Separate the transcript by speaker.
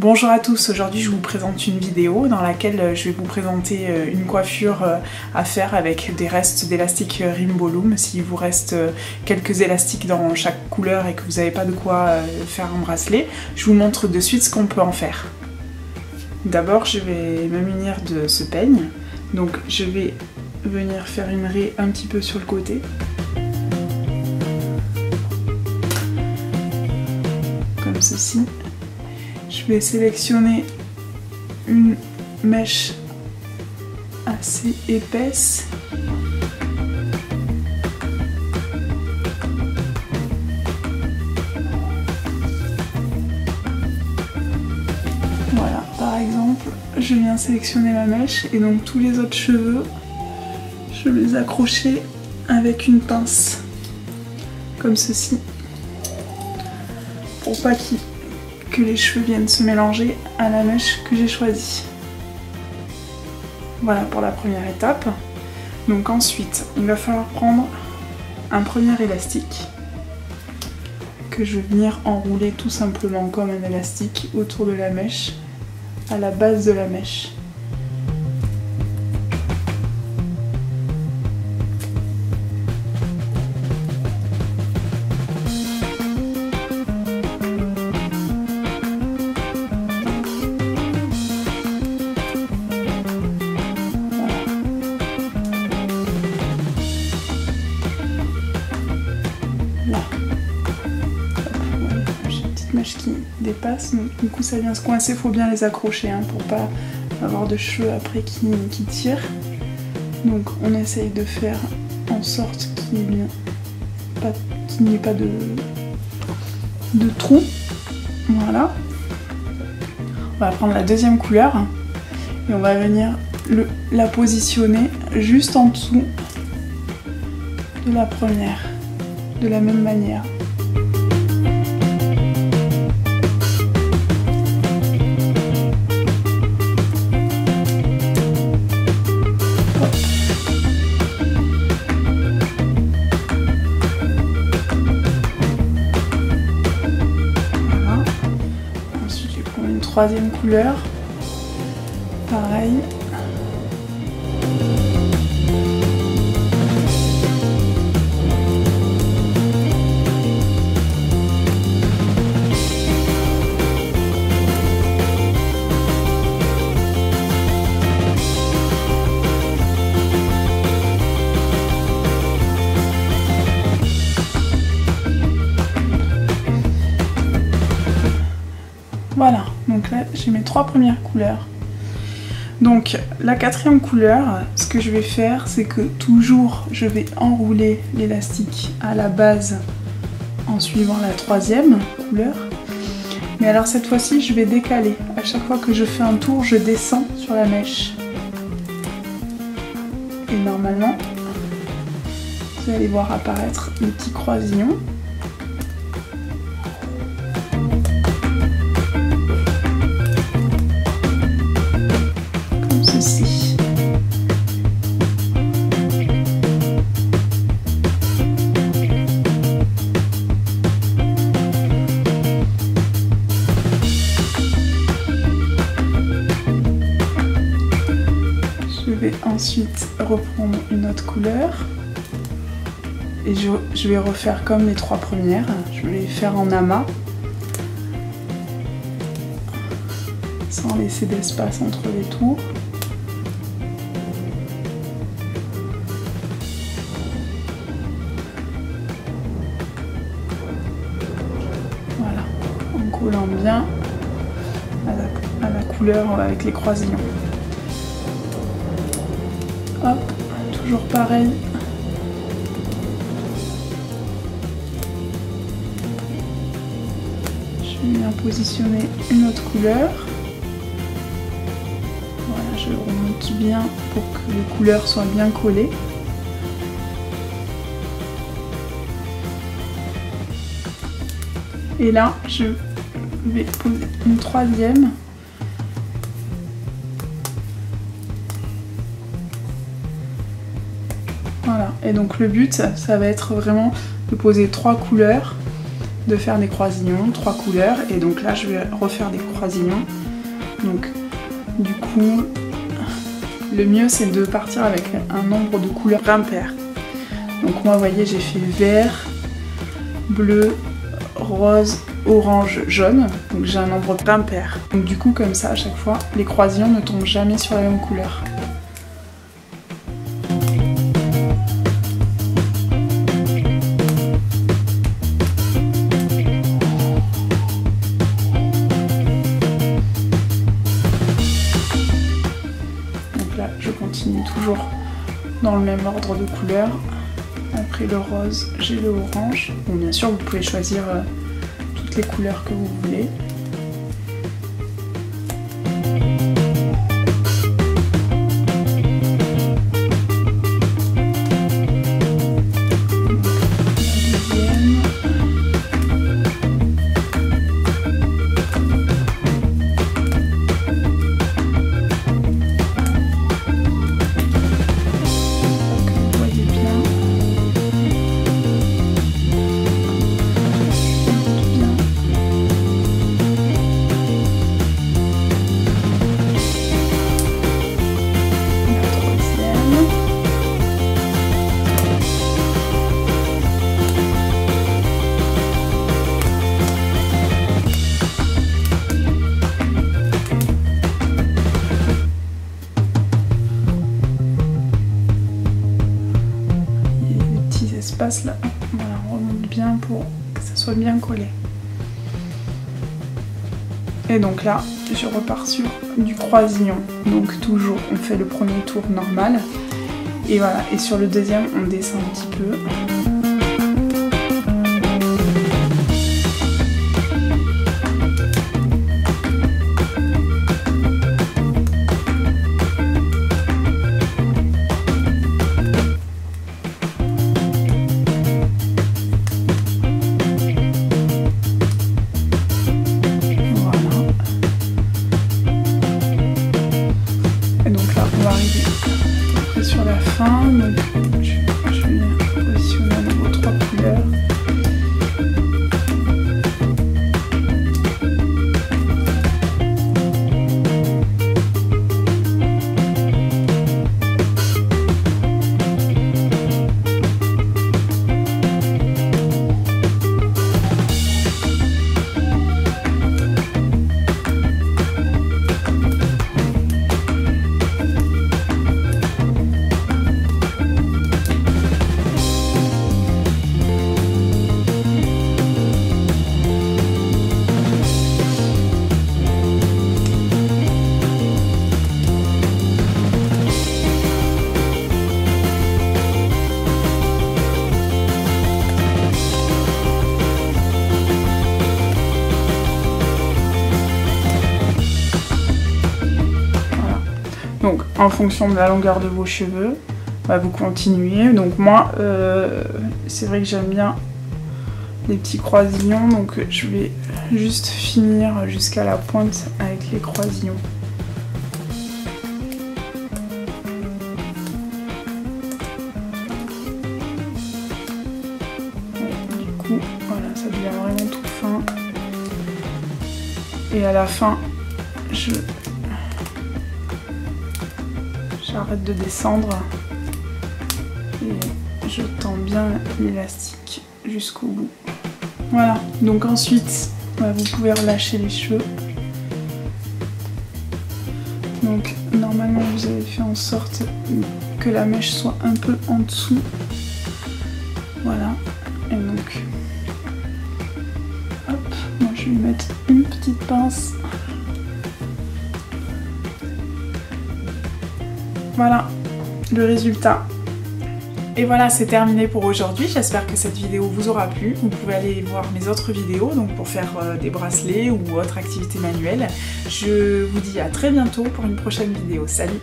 Speaker 1: Bonjour à tous, aujourd'hui je vous présente une vidéo dans laquelle euh, je vais vous présenter euh, une coiffure euh, à faire avec des restes d'élastique Rimboloom. S'il vous reste quelques élastiques dans chaque couleur et que vous n'avez pas de quoi faire un bracelet, je vous montre de suite ce qu'on peut en faire. D'abord je vais me munir de ce peigne, donc je vais venir faire une raie un petit peu sur le côté. Comme ceci je vais sélectionner une mèche assez épaisse. Voilà, par exemple, je viens sélectionner ma mèche et donc tous les autres cheveux, je vais les accrocher avec une pince, comme ceci, pour pas qu'ils que les cheveux viennent se mélanger à la mèche que j'ai choisie. Voilà pour la première étape. Donc ensuite, il va falloir prendre un premier élastique que je vais venir enrouler tout simplement comme un élastique autour de la mèche, à la base de la mèche. Qui dépasse donc du coup ça vient se coincer, faut bien les accrocher hein, pour pas avoir de cheveux après qui, qui tirent. Donc on essaye de faire en sorte qu'il n'y ait pas, de, de trou. Voilà. On va prendre la deuxième couleur et on va venir la positionner juste en dessous de la première, de la même manière. Troisième couleur. Pareil. Voilà. Donc là, j'ai mes trois premières couleurs. Donc la quatrième couleur, ce que je vais faire, c'est que toujours je vais enrouler l'élastique à la base en suivant la troisième couleur. Mais alors cette fois-ci, je vais décaler. À chaque fois que je fais un tour, je descends sur la mèche. Et normalement, vous allez voir apparaître les petits croisillons. Ensuite reprendre une autre couleur et je, vais refaire comme les trois premières. Je vais les faire en amas sans laisser d'espace entre les tours. Collant bien à la couleur avec les croisillons. Hop, toujours pareil. Je vais bien positionner une autre couleur. Voilà, je remonte bien pour que les couleurs soient bien collées. Et là, je poser une troisième Et donc le but, ça va être vraiment de poser trois couleurs de faire des croisillons, trois couleurs, et donc là je vais refaire des croisillons. Donc du coup, le mieux c'est de partir avec un nombre de couleurs impair. Donc moi vous voyez j'ai fait vert, bleu, rose, orange, jaune. Donc j'ai un nombre impair. Donc du coup comme ça à chaque fois, les croisillons ne tombent jamais sur la même couleur. Donc là je continue toujours dans le même ordre de couleurs. Après le rose, j'ai le orange. Bon, bien sûr, vous pouvez choisir euh, les couleurs que vous voulez. Là. Voilà, on remonte bien pour que ça soit bien collé. Et donc là, je repars sur du croisillon. Donc toujours, on fait le premier tour normal. Et voilà, et sur le deuxième, on descend un petit peu. Donc en fonction de la longueur de vos cheveux, bah, vous continuez. Donc moi, euh, c'est vrai que j'aime bien les petits croisillons, donc je vais juste finir jusqu'à la pointe avec les croisillons. du coup, voilà, ça devient vraiment tout fin. Et à la fin, je j'arrête de descendre et je tends bien l'élastique jusqu'au bout. Voilà, donc ensuite bah, vous pouvez relâcher les cheveux. Donc normalement vous avez fait en sorte que la mèche soit un peu en dessous. Voilà, et donc hop, moi je vais mettre une petite pince Voilà le résultat. Et voilà, c'est terminé pour aujourd'hui. J'espère que cette vidéo vous aura plu. Vous pouvez aller voir mes autres vidéos donc pour faire euh, des bracelets ou autre activité manuelle. Je vous dis à très bientôt pour une prochaine vidéo. Salut